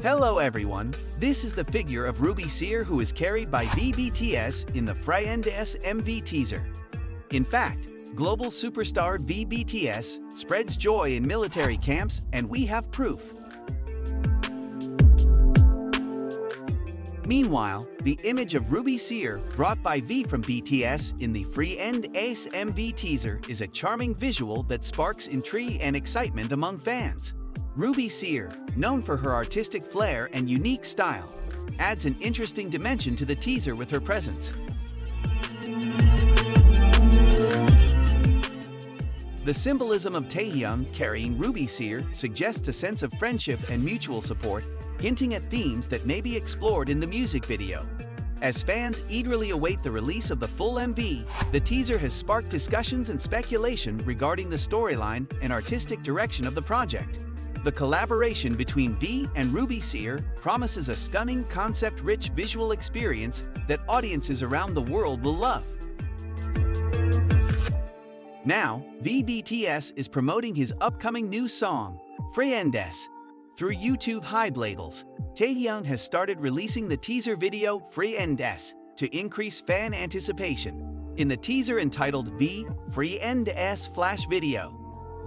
Hello everyone, this is the figure of Ruby Sear who is carried by VBTS in the Friendes MV teaser. In fact, global superstar VBTS spreads joy in military camps and we have proof. Meanwhile, the image of Ruby Sear, brought by V from BTS in the Friend Ace MV teaser, is a charming visual that sparks intrigue and excitement among fans. Ruby Sear, known for her artistic flair and unique style, adds an interesting dimension to the teaser with her presence. The symbolism of Taehyung carrying Ruby Sear suggests a sense of friendship and mutual support, hinting at themes that may be explored in the music video. As fans eagerly await the release of the full MV, the teaser has sparked discussions and speculation regarding the storyline and artistic direction of the project. The collaboration between V and Ruby Sear promises a stunning concept-rich visual experience that audiences around the world will love. Now, VBTS is promoting his upcoming new song, Friendes. Through YouTube HYBE labels, Taehyung has started releasing the teaser video Free Friendes to increase fan anticipation. In the teaser entitled V Friendes Flash Video,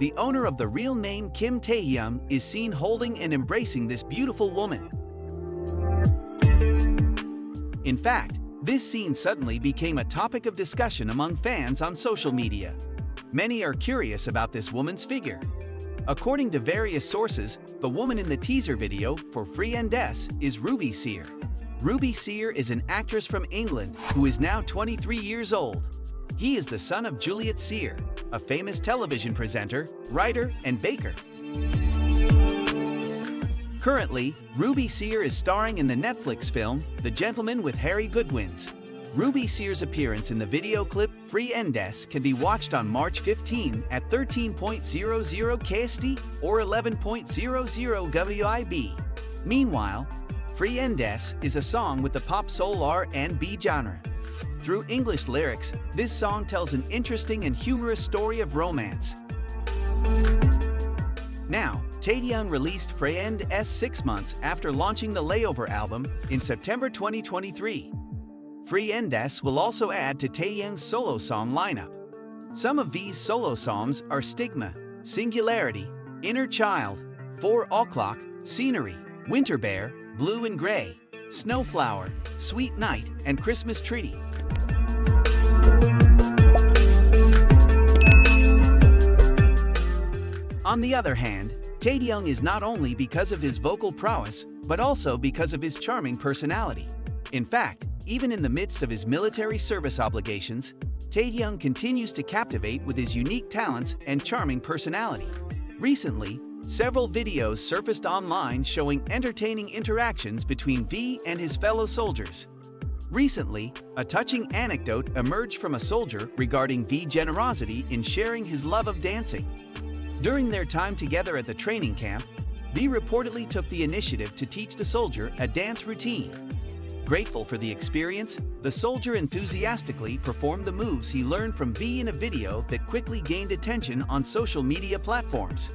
the owner of the real name Kim Taehyung is seen holding and embracing this beautiful woman. In fact, this scene suddenly became a topic of discussion among fans on social media. Many are curious about this woman's figure. According to various sources, the woman in the teaser video for Friendes is Ruby Sear. Ruby Sear is an actress from England who is now 23 years old. He is the son of Juliet Sear, a famous television presenter, writer, and baker. Currently, Ruby Sear is starring in the Netflix film The Gentleman with Harry Goodwins. Ruby Sear's appearance in the video clip Friendes can be watched on March 15 at 13.00 KST or 11.00 WIB. Meanwhile, Friendes is a song with the pop soul R&B genre. Through English lyrics, this song tells an interesting and humorous story of romance. Now, Taehyung released Friend S six months after launching the Layover album in September 2023. Friendes will also add to Taehyung's solo song lineup. Some of V's solo songs are Stigma, Singularity, Inner Child, 4 O'Clock, Scenery, Winter Bear, Blue and Gray, Snowflower, Sweet Night, and Christmas Tree. On the other hand, Taehyung is not only because of his vocal prowess, but also because of his charming personality. In fact, even in the midst of his military service obligations, Taehyung continues to captivate with his unique talents and charming personality. Recently, several videos surfaced online showing entertaining interactions between V and his fellow soldiers. Recently, a touching anecdote emerged from a soldier regarding V generosity in sharing his love of dancing. During their time together at the training camp, V reportedly took the initiative to teach the soldier a dance routine. Grateful for the experience, the soldier enthusiastically performed the moves he learned from V in a video that quickly gained attention on social media platforms.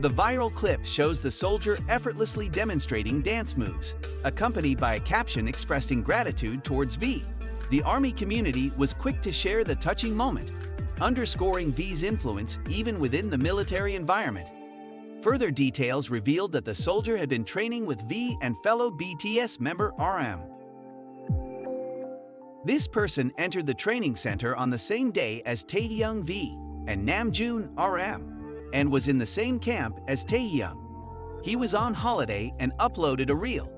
The viral clip shows the soldier effortlessly demonstrating dance moves, accompanied by a caption expressing gratitude towards V. The Army community was quick to share the touching moment, underscoring V's influence even within the military environment. Further details revealed that the soldier had been training with V and fellow BTS member RM. This person entered the training center on the same day as Taehyung V and Namjoon RM and was in the same camp as Taehyung. He was on holiday and uploaded a reel.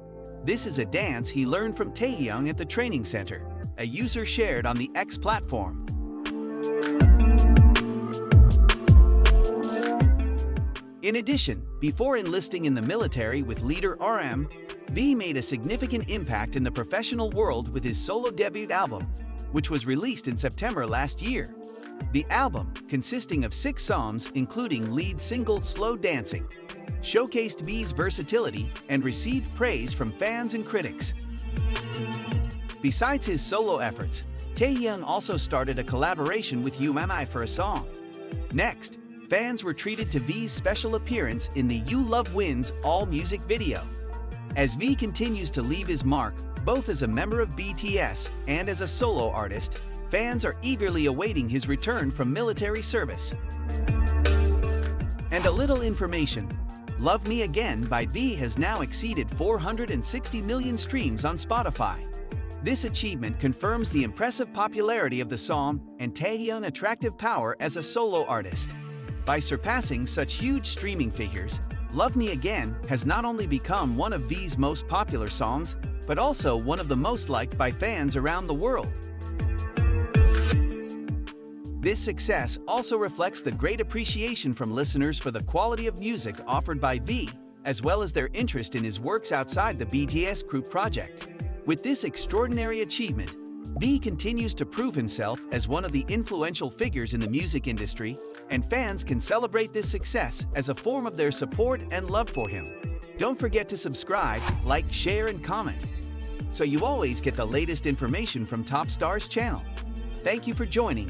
This is a dance he learned from Taehyung at the training center a user shared on the X platform. In addition, before enlisting in the military with leader RM, V made a significant impact in the professional world with his solo debut album, which was released in September last year. The album, consisting of six songs including lead single Slow Dancing, showcased V's versatility and received praise from fans and critics. Besides his solo efforts, Taehyung also started a collaboration with UMI for a song. Next, fans were treated to V's special appearance in the You Love Wins All music video. As V continues to leave his mark, both as a member of BTS and as a solo artist, fans are eagerly awaiting his return from military service. And a little information. Love Me Again by V has now exceeded 460 million streams on Spotify. This achievement confirms the impressive popularity of the song and Taehyung's attractive power as a solo artist. By surpassing such huge streaming figures, Love Me Again has not only become one of V's most popular songs, but also one of the most liked by fans around the world. This success also reflects the great appreciation from listeners for the quality of music offered by V, as well as their interest in his works outside the BTS group project. With this extraordinary achievement, V continues to prove himself as one of the influential figures in the music industry, and fans can celebrate this success as a form of their support and love for him. Don't forget to subscribe, like, share, and comment, so you always get the latest information from Top Stars channel. Thank you for joining.